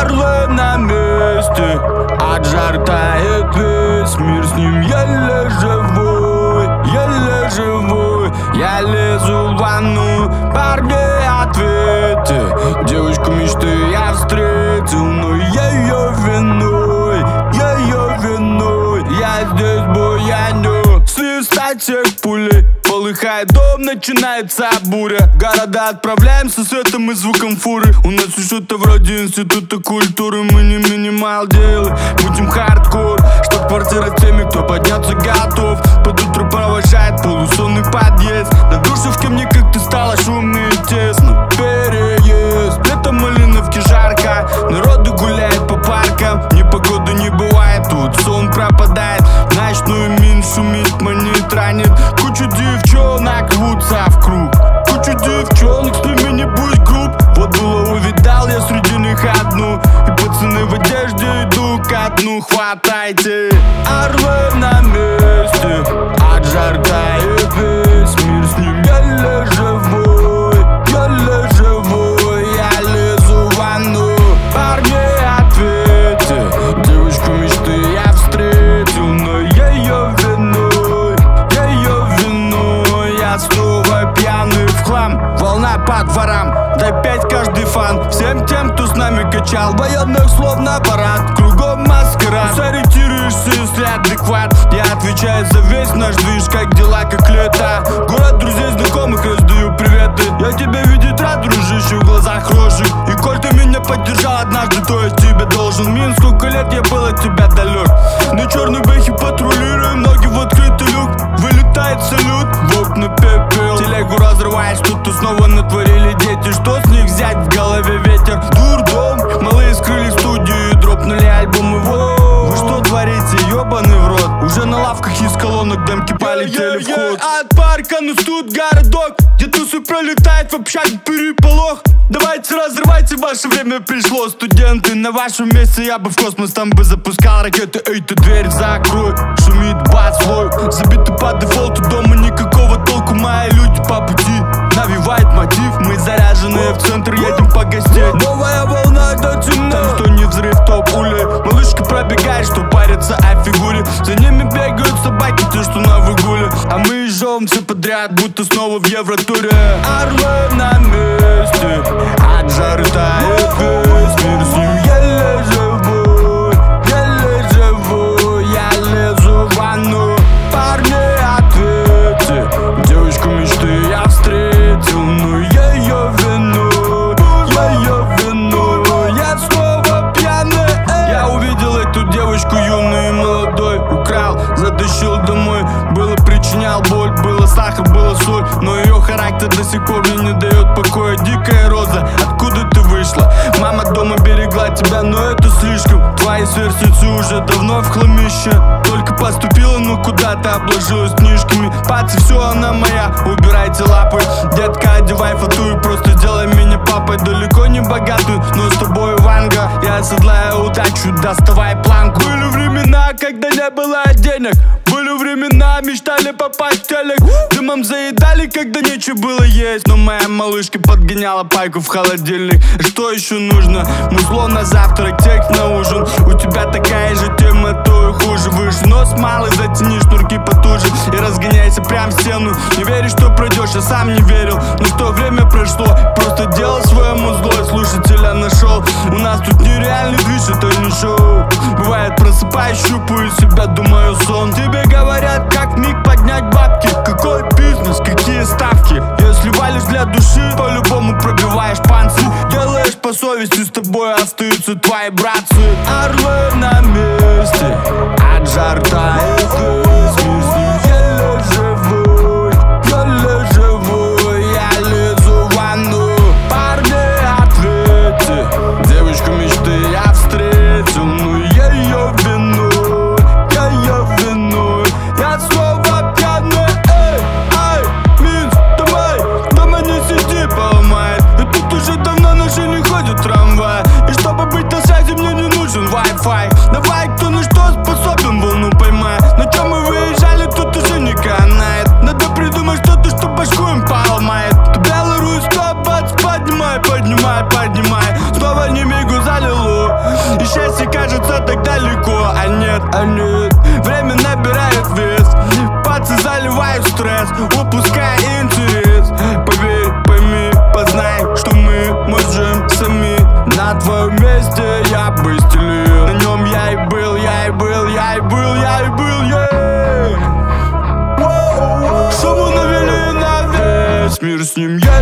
Орлы на месте От жар тает весь мир С ним еле живой, еле живой Я лезу в ванну, парни ответьте Девочку мечты я встретил Но ее виной, ее виной Я здесь буяню Свистать всех пули Полыхает дом, начинается буря. Города отправляем со светом и звуком фуры. У нас что-то вроде института культуры Мы не минимал делы, будем хардкор Чтоб Всем тем, кто с нами качал Военных слов на парад Кругом маскарад. Сориентируешься, если адекват. Я отвечаю за весь наш движ Как дела, как лето. Город друзей, знакомых раздаю приветы. Я тебя видеть рад, дружище, рот Уже на лавках из колонок демки полетели в ход. От парка на студ городок Где тусы пролетает в общаге переполох. Давайте разрывайте, ваше время пришло. Студенты, на вашем месте я бы в космос Там бы запускал ракеты. Эй, ты дверь закрой Шумит бас свой Забиты по дефолту, дома никакого толку. Мои люди по пути Навевает мотив. Мы заряженные в центр, едем погостеть Новая будто снова в евротуре. Орлы на месте От жары тает весь мир С ним еле соль Но ее характер до сих пор мне не дает покоя. Дикая роза, откуда ты вышла? Мама дома берегла тебя, но это слишком. Твои сверстницы уже давно в хламище. Только поступила, но куда-то обложилась книжками. Пацы, все, она моя, убирайте лапы. Детка, одевай фату и просто делай меня папой. Далеко не богатую, но с тобой ванга. Я оседлаю удачу, доставай планку. Были времена, когда не было денег. Были времена, мечтали попасть в телек. Дымом заедали, когда нечего было есть. Но моя малышка подгоняла пайку в холодильник. Что еще нужно? Музло на завтрак, текст на ужин. У тебя такая же тема, то и хуже. Выше нос малый, затяни шнурки потуже. И разгоняйся прям в стену. Не веришь, что пройдешь, я сам не верил. Но что время прошло, просто делал своему зло Слушателя нашел. У нас тут нереальный движ, это не шоу Бывает просыпаюсь, щупаю себя, думаю сон. Тебе говорят, как миг поднять бабки? Какой бизнес, какие ставки? Если валишь для души, по-любому пробиваешь панцирь. Делаешь по совести, с тобой остаются твои братцы. Орлы на нет, а нет. Время набирает вес. Пацы заливают стресс Упуская интерес. Поверь, пойми, познай, что мы можем сами. На твоем месте я бы стелил На нем я и был, я и был, я и был, я и был, я Шуму навели на весь мир с ним я